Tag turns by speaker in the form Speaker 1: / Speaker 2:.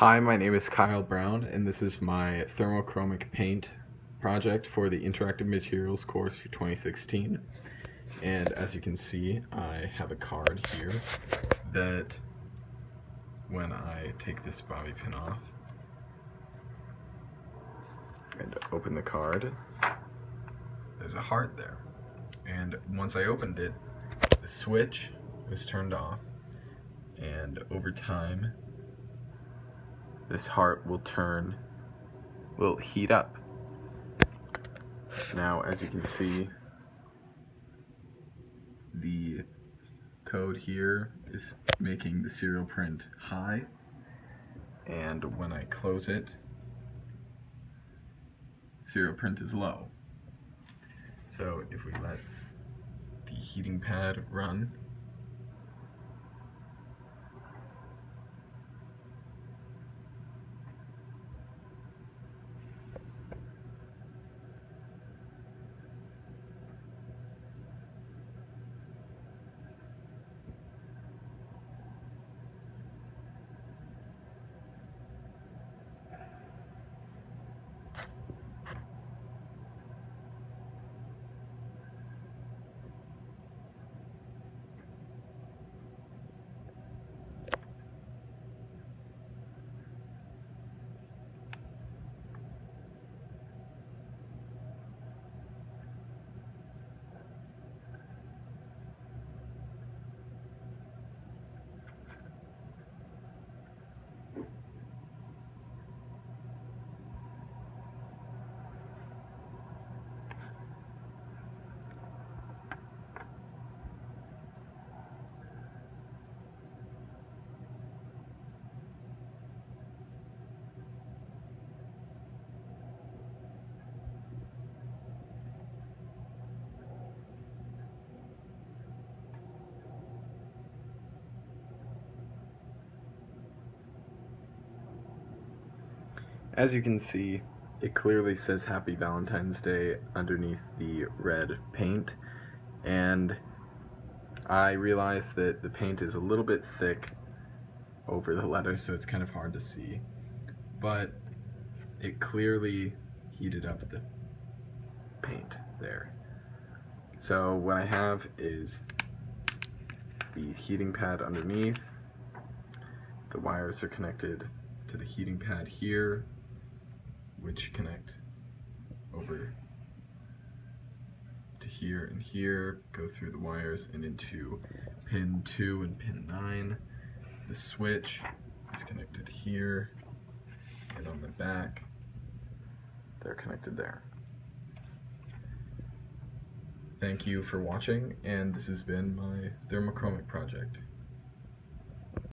Speaker 1: Hi, my name is Kyle Brown, and this is my thermochromic paint project for the Interactive Materials course for 2016. And as you can see, I have a card here that when I take this bobby pin off and open the card, there's a heart there. And once I opened it, the switch was turned off, and over time, this heart will turn, will heat up. Now, as you can see, the code here is making the serial print high, and when I close it, serial print is low. So if we let the heating pad run, As you can see, it clearly says Happy Valentine's Day underneath the red paint, and I realize that the paint is a little bit thick over the letter, so it's kind of hard to see, but it clearly heated up the paint there. So what I have is the heating pad underneath, the wires are connected to the heating pad here, which connect over to here and here, go through the wires and into pin 2 and pin 9. The switch is connected here and on the back they're connected there. Thank you for watching and this has been my thermochromic project.